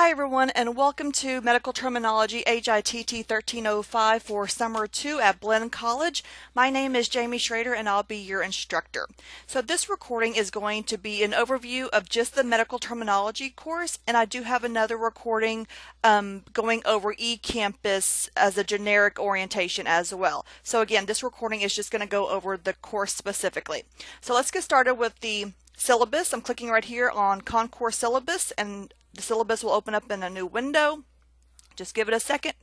Hi everyone and welcome to Medical Terminology HITT 1305 for Summer 2 at Blinn College. My name is Jamie Schrader and I'll be your instructor. So this recording is going to be an overview of just the Medical Terminology course and I do have another recording um, going over eCampus as a generic orientation as well. So again this recording is just going to go over the course specifically. So let's get started with the syllabus. I'm clicking right here on Concourse Syllabus and the syllabus will open up in a new window. Just give it a second.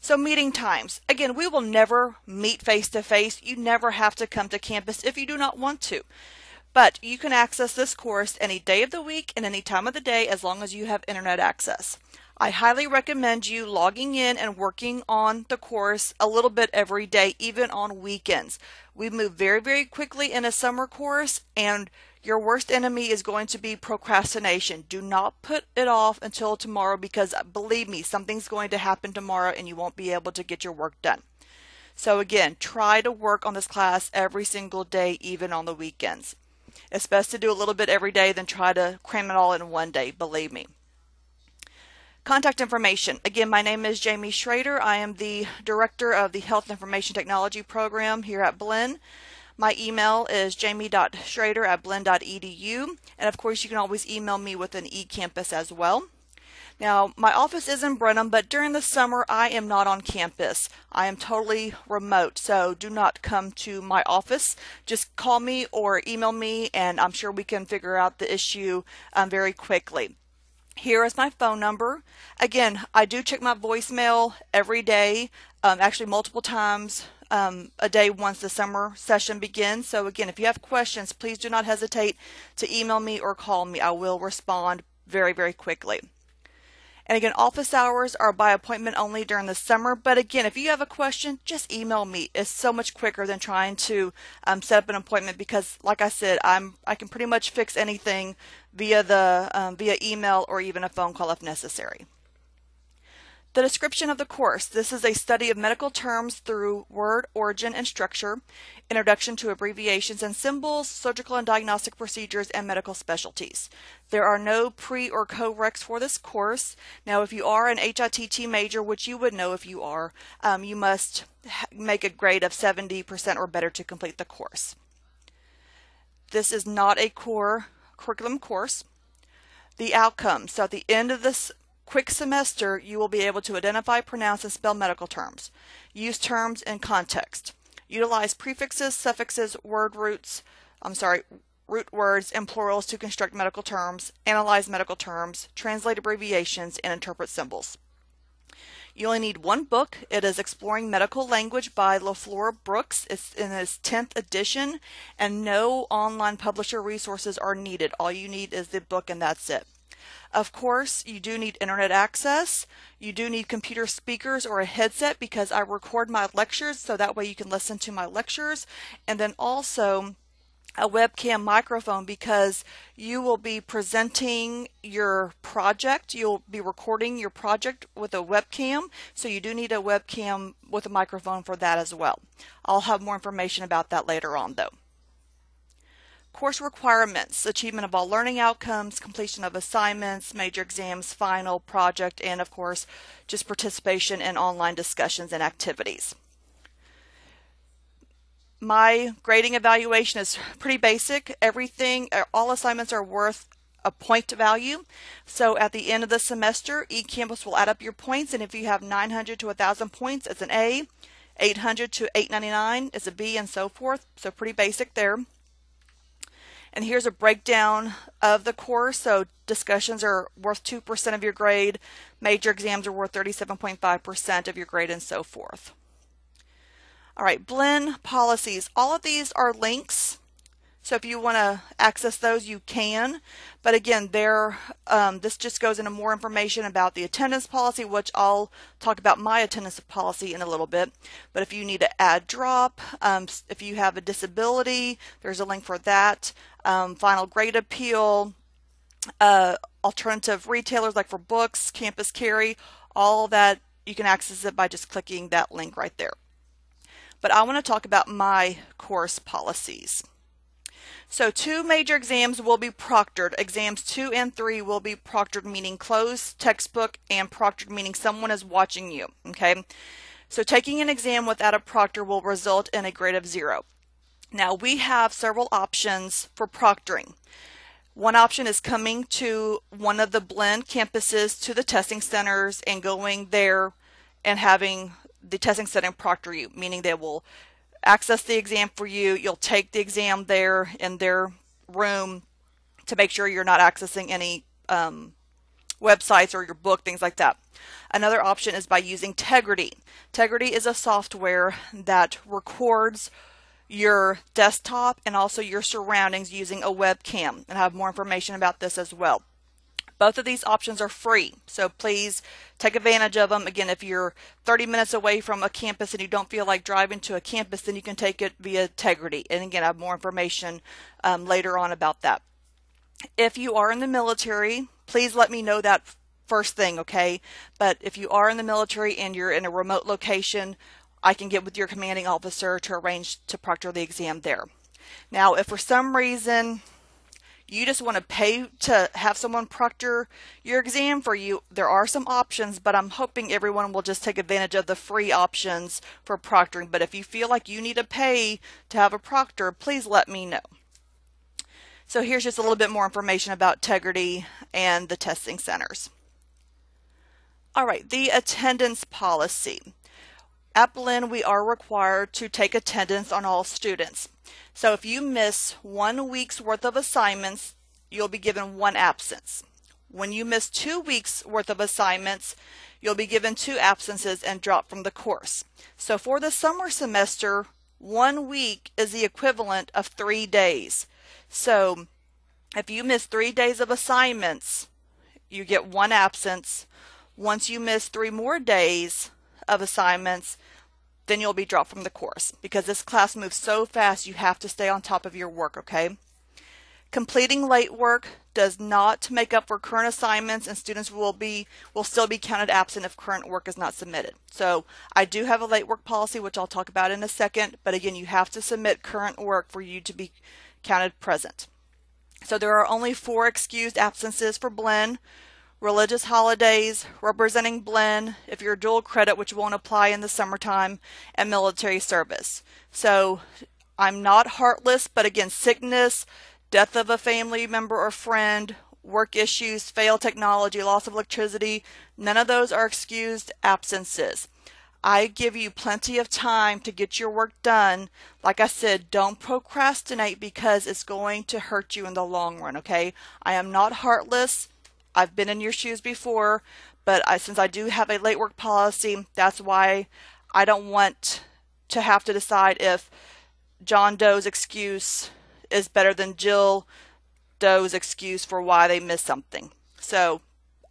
So meeting times. Again, we will never meet face to face. You never have to come to campus if you do not want to. But you can access this course any day of the week and any time of the day as long as you have internet access. I highly recommend you logging in and working on the course a little bit every day, even on weekends. We move very, very quickly in a summer course, and your worst enemy is going to be procrastination. Do not put it off until tomorrow because believe me, something's going to happen tomorrow and you won't be able to get your work done. So, again, try to work on this class every single day, even on the weekends. It's best to do a little bit every day than try to cram it all in one day, believe me. Contact information. Again, my name is Jamie Schrader. I am the director of the Health Information Technology program here at Blinn. My email is jamie.schrader at blinn.edu. And of course, you can always email me with an eCampus as well. Now, my office is in Brenham, but during the summer, I am not on campus. I am totally remote, so do not come to my office. Just call me or email me, and I'm sure we can figure out the issue um, very quickly. Here is my phone number. Again, I do check my voicemail every day, um, actually multiple times um, a day once the summer session begins. So again, if you have questions, please do not hesitate to email me or call me. I will respond very, very quickly. And again, office hours are by appointment only during the summer. But again, if you have a question, just email me. It's so much quicker than trying to um, set up an appointment because, like I said, I'm I can pretty much fix anything via the um, via email or even a phone call if necessary. The description of the course. This is a study of medical terms through word, origin, and structure, introduction to abbreviations and symbols, surgical and diagnostic procedures, and medical specialties. There are no pre or co-reqs for this course. Now, if you are an HITT major, which you would know if you are, um, you must make a grade of 70% or better to complete the course. This is not a core curriculum course. The outcomes. So at the end of this quick semester, you will be able to identify, pronounce, and spell medical terms. Use terms in context. Utilize prefixes, suffixes, word roots, I'm sorry, root words and plurals to construct medical terms, analyze medical terms, translate abbreviations, and interpret symbols. You only need one book. It is Exploring Medical Language by LaFleur Brooks. It's in its 10th edition, and no online publisher resources are needed. All you need is the book, and that's it. Of course, you do need internet access. You do need computer speakers or a headset because I record my lectures so that way you can listen to my lectures. And then also a webcam microphone because you will be presenting your project. You'll be recording your project with a webcam. So you do need a webcam with a microphone for that as well. I'll have more information about that later on though. Course requirements, achievement of all learning outcomes, completion of assignments, major exams, final, project, and of course, just participation in online discussions and activities. My grading evaluation is pretty basic. Everything, uh, all assignments are worth a point value. So at the end of the semester, eCampus will add up your points, and if you have 900 to 1,000 points, it's an A. 800 to 899 is a B, and so forth. So pretty basic there. And here's a breakdown of the course. So discussions are worth 2% of your grade, major exams are worth 37.5% of your grade, and so forth. All right, Blinn policies. All of these are links so if you want to access those, you can. But again, there, um, this just goes into more information about the attendance policy, which I'll talk about my attendance policy in a little bit. But if you need to add drop, um, if you have a disability, there's a link for that. Um, final grade appeal, uh, alternative retailers like for books, campus carry, all that you can access it by just clicking that link right there. But I want to talk about my course policies. So two major exams will be proctored. Exams two and three will be proctored, meaning closed textbook, and proctored, meaning someone is watching you. Okay. So taking an exam without a proctor will result in a grade of zero. Now we have several options for proctoring. One option is coming to one of the Blinn campuses to the testing centers and going there and having the testing center proctor you, meaning they will access the exam for you. You'll take the exam there in their room to make sure you're not accessing any um, websites or your book, things like that. Another option is by using Tegrity. Tegrity is a software that records your desktop and also your surroundings using a webcam. And I have more information about this as well. Both of these options are free, so please take advantage of them. Again, if you're 30 minutes away from a campus and you don't feel like driving to a campus, then you can take it via Tegrity. And again, I have more information um, later on about that. If you are in the military, please let me know that first thing, okay? But if you are in the military and you're in a remote location, I can get with your commanding officer to arrange to proctor the exam there. Now, if for some reason you just want to pay to have someone proctor your exam for you, there are some options, but I'm hoping everyone will just take advantage of the free options for proctoring. But if you feel like you need to pay to have a proctor, please let me know. So here's just a little bit more information about Tegrity and the testing centers. All right, the attendance policy. At Blinn, we are required to take attendance on all students. So if you miss one week's worth of assignments, you'll be given one absence. When you miss two weeks worth of assignments, you'll be given two absences and drop from the course. So for the summer semester, one week is the equivalent of three days. So if you miss three days of assignments, you get one absence. Once you miss three more days of assignments, then you'll be dropped from the course. Because this class moves so fast, you have to stay on top of your work, okay? Completing late work does not make up for current assignments and students will be will still be counted absent if current work is not submitted. So I do have a late work policy which I'll talk about in a second, but again you have to submit current work for you to be counted present. So there are only four excused absences for Blinn religious holidays, representing Blinn, if you're dual credit, which won't apply in the summertime, and military service. So I'm not heartless, but again, sickness, death of a family member or friend, work issues, failed technology, loss of electricity, none of those are excused absences. I give you plenty of time to get your work done. Like I said, don't procrastinate because it's going to hurt you in the long run, okay? I am not heartless. I've been in your shoes before, but I, since I do have a late work policy, that's why I don't want to have to decide if John Doe's excuse is better than Jill Doe's excuse for why they missed something. So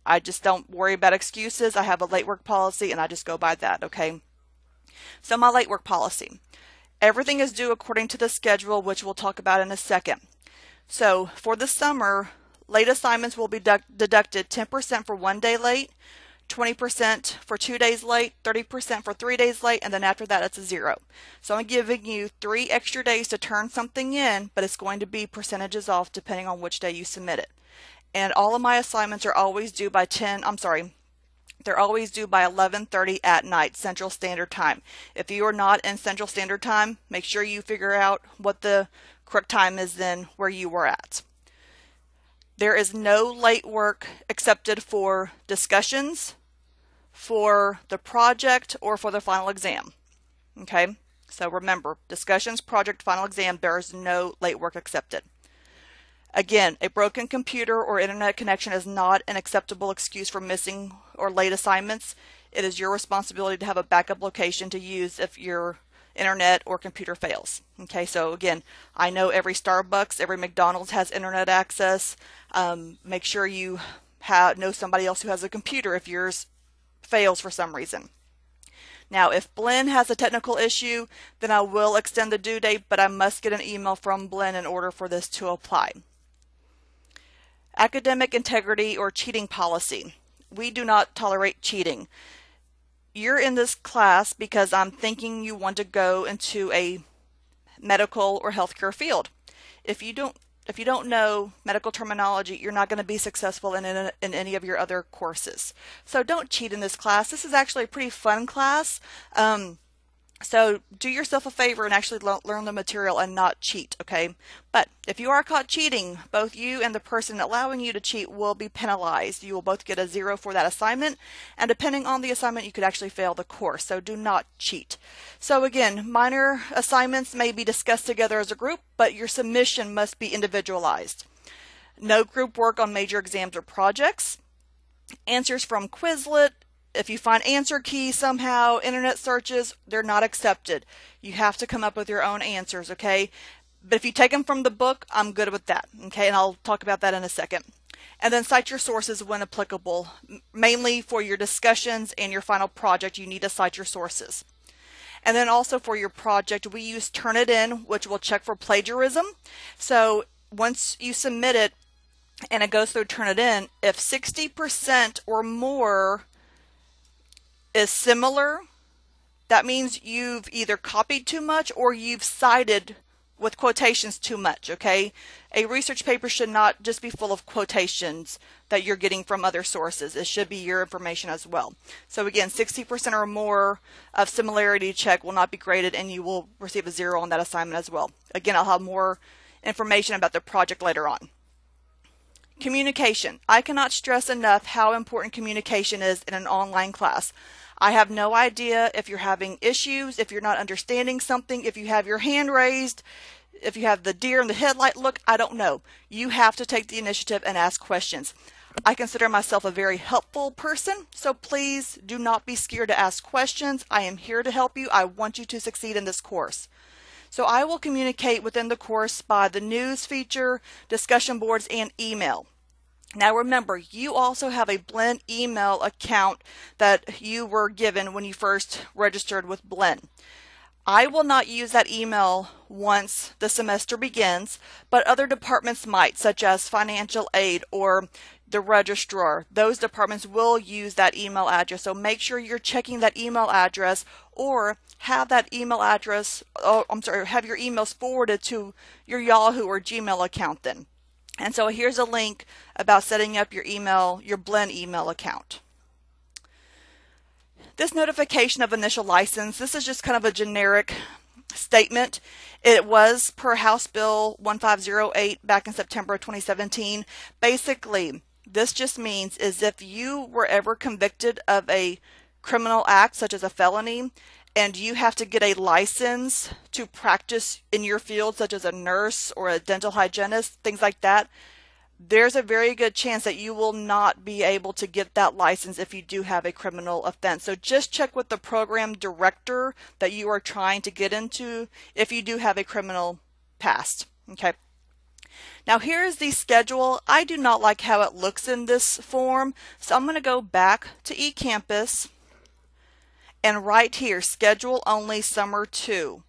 I just don't worry about excuses. I have a late work policy and I just go by that, okay? So my late work policy. Everything is due according to the schedule, which we'll talk about in a second. So for the summer, Late assignments will be deducted 10% for one day late, 20% for two days late, 30% for three days late, and then after that it's a zero. So I'm giving you three extra days to turn something in, but it's going to be percentages off depending on which day you submit it. And all of my assignments are always due by 10, I'm sorry, they're always due by 11:30 at night Central Standard Time. If you are not in Central Standard Time, make sure you figure out what the correct time is then where you were at. There is no late work accepted for discussions, for the project, or for the final exam. Okay, so remember, discussions, project, final exam, there is no late work accepted. Again, a broken computer or internet connection is not an acceptable excuse for missing or late assignments. It is your responsibility to have a backup location to use if you're internet or computer fails. Okay, so again, I know every Starbucks, every McDonald's has internet access. Um, make sure you have, know somebody else who has a computer if yours fails for some reason. Now, if Blinn has a technical issue, then I will extend the due date, but I must get an email from Blinn in order for this to apply. Academic integrity or cheating policy. We do not tolerate cheating you're in this class because I'm thinking you want to go into a medical or healthcare field. if you don't if you don't know medical terminology, you're not going to be successful in, in, in any of your other courses. So don't cheat in this class. This is actually a pretty fun class. Um, so do yourself a favor and actually learn the material and not cheat, okay? But if you are caught cheating, both you and the person allowing you to cheat will be penalized. You will both get a zero for that assignment, and depending on the assignment, you could actually fail the course. So do not cheat. So again, minor assignments may be discussed together as a group, but your submission must be individualized. No group work on major exams or projects. Answers from Quizlet, if you find answer key somehow, internet searches, they're not accepted. You have to come up with your own answers, okay? But if you take them from the book, I'm good with that, okay? And I'll talk about that in a second. And then cite your sources when applicable. Mainly for your discussions and your final project, you need to cite your sources. And then also for your project, we use Turnitin, which will check for plagiarism. So once you submit it and it goes through Turnitin, if 60% or more is similar, that means you've either copied too much or you've cited with quotations too much, okay? A research paper should not just be full of quotations that you're getting from other sources. It should be your information as well. So again, 60% or more of similarity check will not be graded and you will receive a zero on that assignment as well. Again, I'll have more information about the project later on. Communication. I cannot stress enough how important communication is in an online class. I have no idea if you're having issues, if you're not understanding something, if you have your hand raised, if you have the deer in the headlight look, I don't know. You have to take the initiative and ask questions. I consider myself a very helpful person, so please do not be scared to ask questions. I am here to help you. I want you to succeed in this course. So I will communicate within the course by the news feature, discussion boards, and email. Now remember, you also have a Blinn email account that you were given when you first registered with Blinn. I will not use that email once the semester begins, but other departments might, such as financial aid or the registrar. Those departments will use that email address. So make sure you're checking that email address or have that email address, oh, I'm sorry, have your emails forwarded to your Yahoo or Gmail account then. And so here's a link about setting up your email, your Blinn email account. This notification of initial license, this is just kind of a generic statement. It was per House Bill 1508 back in September of 2017. Basically, this just means is if you were ever convicted of a criminal act such as a felony and you have to get a license to practice in your field, such as a nurse or a dental hygienist, things like that, there's a very good chance that you will not be able to get that license if you do have a criminal offense. So just check with the program director that you are trying to get into if you do have a criminal past. Okay. Now here's the schedule. I do not like how it looks in this form, so I'm going to go back to eCampus and right here, schedule only summer two.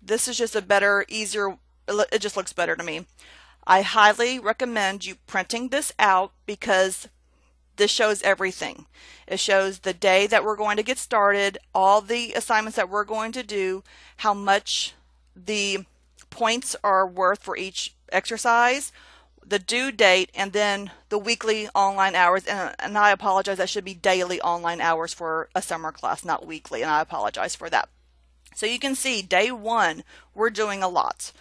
This is just a better, easier, it just looks better to me. I highly recommend you printing this out because this shows everything. It shows the day that we're going to get started, all the assignments that we're going to do, how much the points are worth for each exercise, the due date and then the weekly online hours. And, and I apologize that should be daily online hours for a summer class not weekly and I apologize for that. So you can see day one we're doing a lot.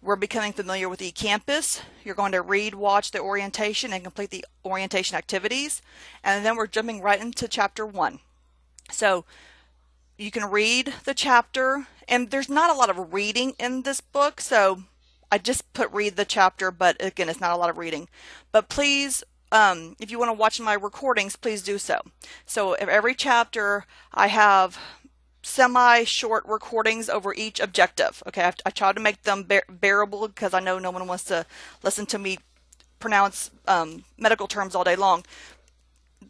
We're becoming familiar with eCampus. You're going to read watch the orientation and complete the orientation activities. And then we're jumping right into chapter one. So you can read the chapter and there's not a lot of reading in this book so I just put read the chapter, but again, it's not a lot of reading. But please, um, if you want to watch my recordings, please do so. So every chapter, I have semi-short recordings over each objective. Okay, I've, I try to make them bear bearable because I know no one wants to listen to me pronounce um, medical terms all day long.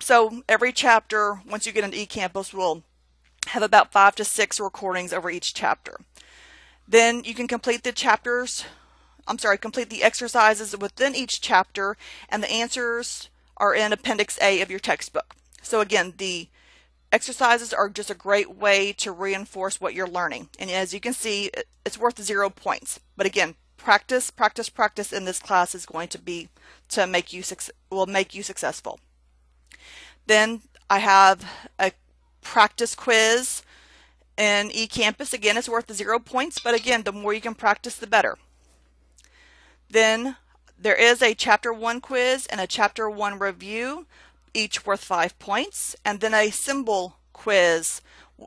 So every chapter, once you get into eCampus, will have about five to six recordings over each chapter. Then you can complete the chapters I'm sorry, complete the exercises within each chapter, and the answers are in Appendix A of your textbook. So again, the exercises are just a great way to reinforce what you're learning. And as you can see, it's worth zero points. But again, practice, practice, practice in this class is going to be to make you will make you successful. Then I have a practice quiz in eCampus. Again, it's worth zero points, but again, the more you can practice, the better. Then there is a chapter one quiz and a chapter one review, each worth five points, and then a symbol quiz,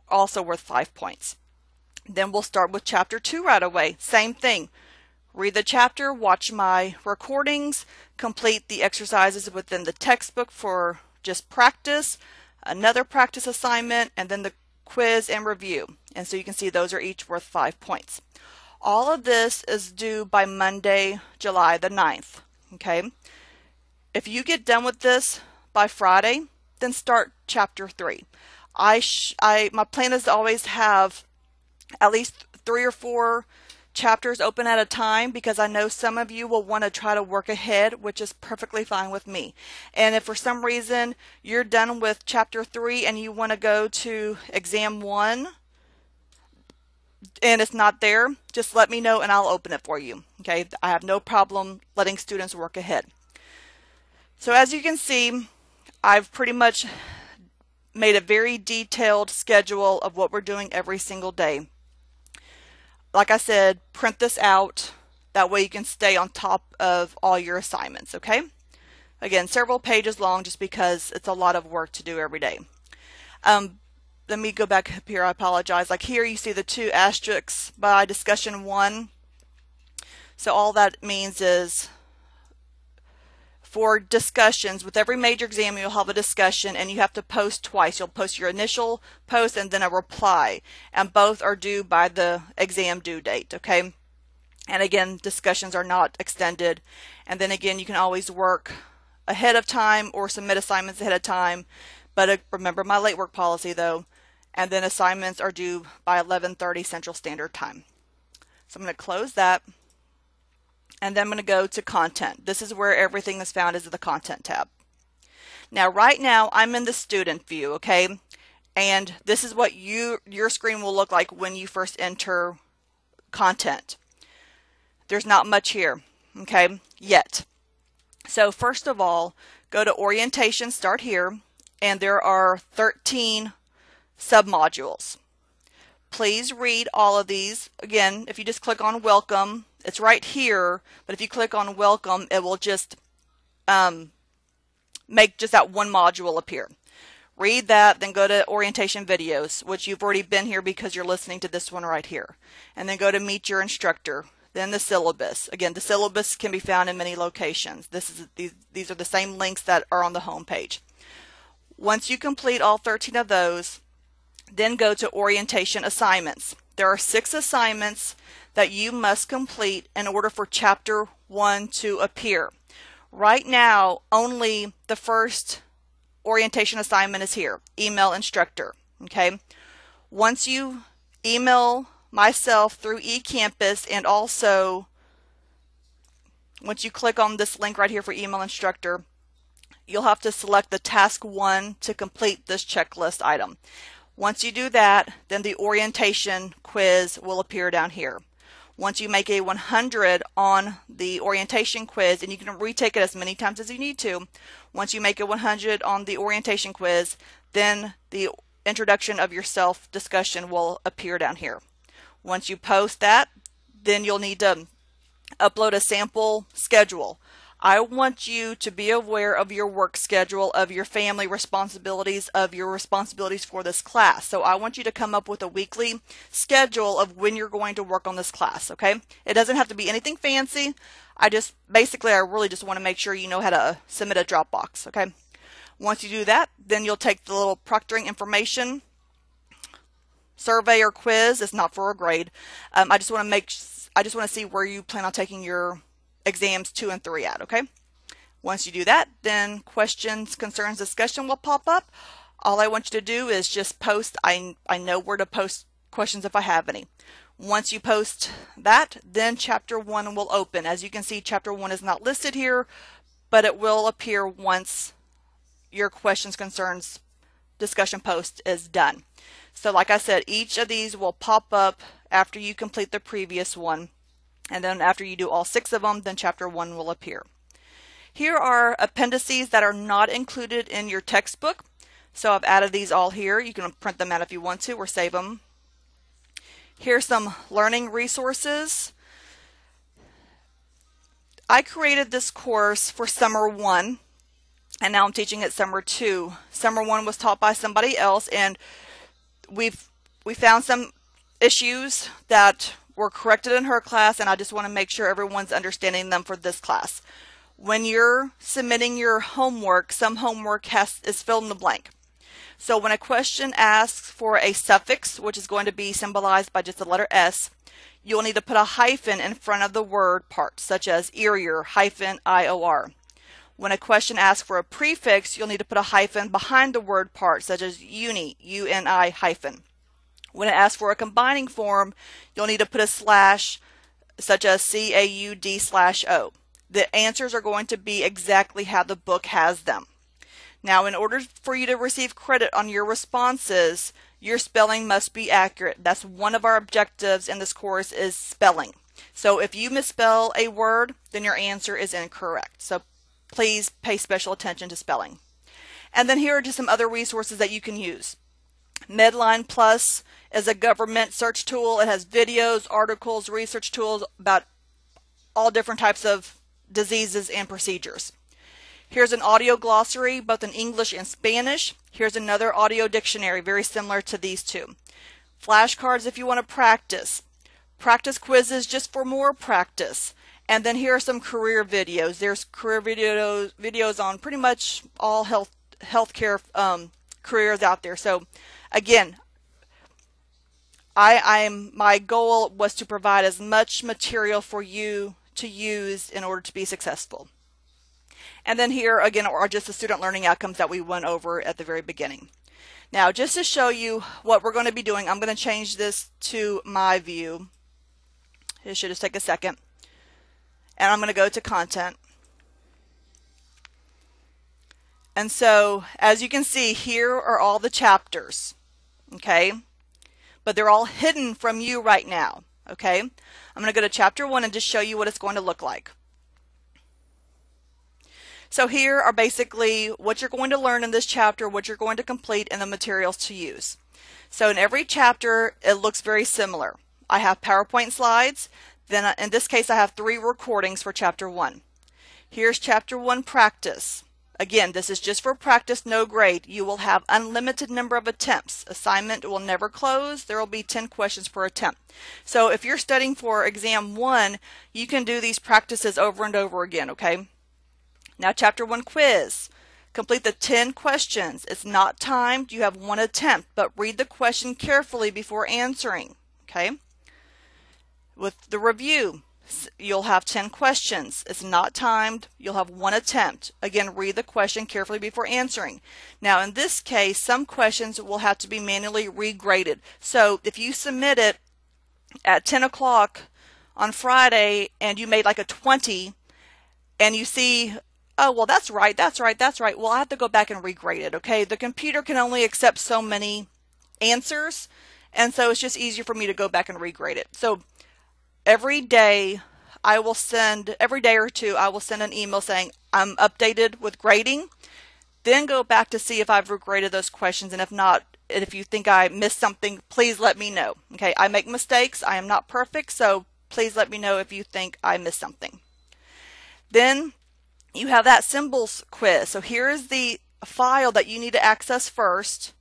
also worth five points. Then we'll start with chapter two right away. Same thing. Read the chapter, watch my recordings, complete the exercises within the textbook for just practice, another practice assignment, and then the quiz and review. And so you can see those are each worth five points. All of this is due by Monday, July the 9th. Okay. If you get done with this by Friday, then start chapter three. I, I, my plan is to always have at least three or four chapters open at a time because I know some of you will want to try to work ahead, which is perfectly fine with me. And if for some reason you're done with chapter three and you want to go to exam one and it's not there, just let me know and I'll open it for you. Okay, I have no problem letting students work ahead. So as you can see, I've pretty much made a very detailed schedule of what we're doing every single day like I said, print this out. That way you can stay on top of all your assignments, okay? Again, several pages long just because it's a lot of work to do every day. Um, let me go back up here. I apologize. Like here you see the two asterisks by discussion one. So all that means is for discussions. With every major exam, you'll have a discussion and you have to post twice. You'll post your initial post and then a reply, and both are due by the exam due date, okay? And again, discussions are not extended. And then again, you can always work ahead of time or submit assignments ahead of time. But uh, remember my late work policy though, and then assignments are due by 11:30 Central Standard Time. So I'm going to close that and then I'm going to go to content. This is where everything is found is the content tab. Now right now I'm in the student view, okay? And this is what you your screen will look like when you first enter content. There's not much here, okay? Yet. So first of all, go to orientation, start here, and there are 13 submodules. Please read all of these. Again, if you just click on welcome, it's right here, but if you click on welcome, it will just um, make just that one module appear. Read that, then go to orientation videos, which you've already been here because you're listening to this one right here. And then go to meet your instructor. Then the syllabus. Again, the syllabus can be found in many locations. This is these, these are the same links that are on the home page. Once you complete all 13 of those, then go to orientation assignments. There are six assignments that you must complete in order for chapter 1 to appear. Right now, only the first orientation assignment is here, email instructor, okay? Once you email myself through eCampus and also once you click on this link right here for email instructor, you'll have to select the task one to complete this checklist item. Once you do that, then the orientation quiz will appear down here. Once you make a 100 on the orientation quiz, and you can retake it as many times as you need to, once you make a 100 on the orientation quiz, then the introduction of yourself discussion will appear down here. Once you post that, then you'll need to upload a sample schedule. I want you to be aware of your work schedule, of your family responsibilities, of your responsibilities for this class. So I want you to come up with a weekly schedule of when you're going to work on this class, okay? It doesn't have to be anything fancy. I just, basically, I really just want to make sure you know how to submit a Dropbox, okay? Once you do that, then you'll take the little proctoring information survey or quiz. It's not for a grade. Um, I just want to make, I just want to see where you plan on taking your exams two and three out, okay? Once you do that, then questions, concerns, discussion will pop up. All I want you to do is just post. I, I know where to post questions if I have any. Once you post that, then chapter one will open. As you can see, chapter one is not listed here, but it will appear once your questions, concerns discussion post is done. So like I said, each of these will pop up after you complete the previous one. And then after you do all six of them, then chapter one will appear. Here are appendices that are not included in your textbook. So I've added these all here. You can print them out if you want to or save them. Here's some learning resources. I created this course for summer one and now I'm teaching it summer two. Summer one was taught by somebody else and we've we found some issues that were corrected in her class and I just want to make sure everyone's understanding them for this class. When you're submitting your homework, some homework has is fill in the blank. So when a question asks for a suffix, which is going to be symbolized by just the letter S, you'll need to put a hyphen in front of the word part, such as ear hyphen IOR. When a question asks for a prefix, you'll need to put a hyphen behind the word part, such as uni, U-N-I hyphen. When it asks for a combining form, you'll need to put a slash, such as C-A-U-D slash O. The answers are going to be exactly how the book has them. Now, in order for you to receive credit on your responses, your spelling must be accurate. That's one of our objectives in this course is spelling. So if you misspell a word, then your answer is incorrect. So please pay special attention to spelling. And then here are just some other resources that you can use. Medline Plus is a government search tool. It has videos, articles, research tools about all different types of diseases and procedures. Here's an audio glossary, both in English and Spanish. Here's another audio dictionary, very similar to these two. Flashcards if you want to practice. Practice quizzes just for more practice. And then here are some career videos. There's career videos videos on pretty much all health healthcare um, careers out there. So again, I I'm my goal was to provide as much material for you to use in order to be successful. And then here again are just the student learning outcomes that we went over at the very beginning. Now, just to show you what we're going to be doing, I'm going to change this to my view. It should just take a second. And I'm going to go to content. And so, as you can see, here are all the chapters. Okay? But they're all hidden from you right now. Okay? I'm going to go to chapter 1 and just show you what it's going to look like. So here are basically what you're going to learn in this chapter, what you're going to complete, and the materials to use. So in every chapter, it looks very similar. I have PowerPoint slides. Then uh, in this case, I have three recordings for chapter one. Here's chapter one practice. Again, this is just for practice, no grade. You will have unlimited number of attempts. Assignment will never close. There will be 10 questions per attempt. So if you're studying for exam one, you can do these practices over and over again, okay? Now, chapter one quiz. Complete the 10 questions. It's not timed. You have one attempt, but read the question carefully before answering. Okay? With the review, you'll have 10 questions. It's not timed. You'll have one attempt. Again, read the question carefully before answering. Now, in this case, some questions will have to be manually regraded. So if you submit it at 10 o'clock on Friday and you made like a 20 and you see oh, well, that's right, that's right, that's right. Well, I have to go back and regrade it, okay? The computer can only accept so many answers, and so it's just easier for me to go back and regrade it. So every day, I will send, every day or two, I will send an email saying, I'm updated with grading. Then go back to see if I've regraded those questions, and if not, if you think I missed something, please let me know. Okay, I make mistakes. I am not perfect, so please let me know if you think I missed something. Then you have that symbols quiz. So here is the file that you need to access first.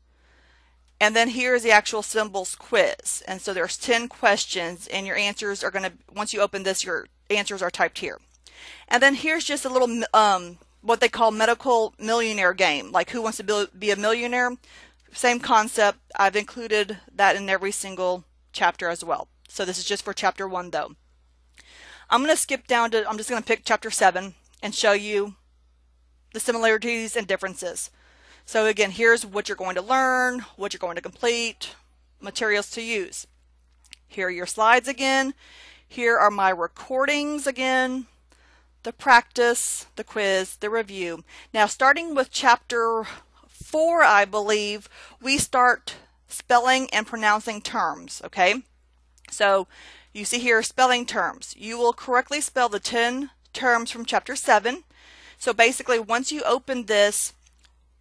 And then here is the actual symbols quiz. And so there's 10 questions and your answers are going to, once you open this, your answers are typed here. And then here's just a little, um, what they call medical millionaire game, like who wants to be a millionaire. Same concept. I've included that in every single chapter as well. So this is just for chapter one though. I'm going to skip down to, I'm just going to pick chapter seven and show you the similarities and differences. So again, here's what you're going to learn, what you're going to complete, materials to use. Here are your slides again. Here are my recordings again, the practice, the quiz, the review. Now starting with chapter four, I believe, we start spelling and pronouncing terms, okay? So you see here spelling terms. You will correctly spell the 10 terms from chapter 7. So basically, once you open this,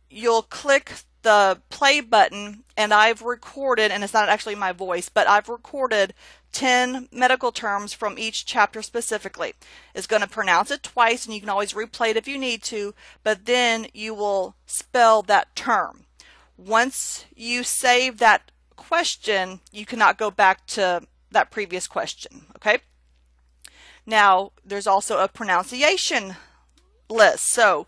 you'll click the play button and I've recorded, and it's not actually my voice, but I've recorded 10 medical terms from each chapter specifically. It's going to pronounce it twice and you can always replay it if you need to, but then you will spell that term. Once you save that question, you cannot go back to that previous question, okay? Now, there's also a pronunciation list. So,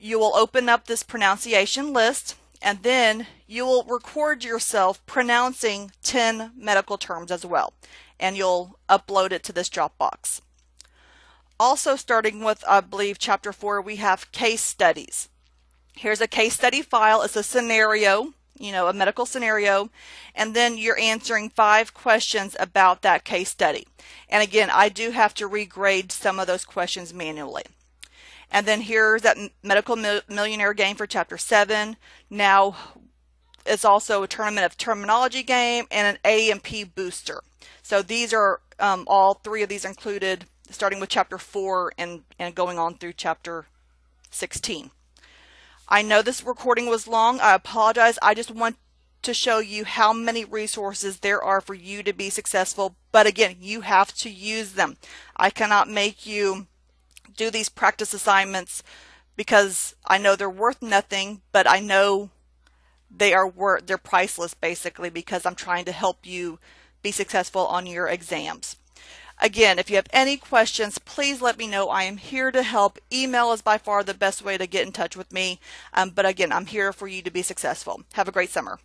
you will open up this pronunciation list and then you will record yourself pronouncing 10 medical terms as well and you'll upload it to this Dropbox. Also starting with I believe chapter 4 we have case studies. Here's a case study file. It's a scenario, you know, a medical scenario, and then you're answering five questions about that case study. And again, I do have to regrade some of those questions manually. And then here's that medical millionaire game for chapter 7. Now it's also a tournament of terminology game and an A and P booster. So these are um, all three of these included starting with chapter 4 and, and going on through chapter 16. I know this recording was long. I apologize. I just want to show you how many resources there are for you to be successful. But again, you have to use them. I cannot make you do these practice assignments because I know they're worth nothing, but I know they are worth they're priceless basically because I'm trying to help you be successful on your exams. Again, if you have any questions, please let me know. I am here to help. Email is by far the best way to get in touch with me. Um, but again, I'm here for you to be successful. Have a great summer.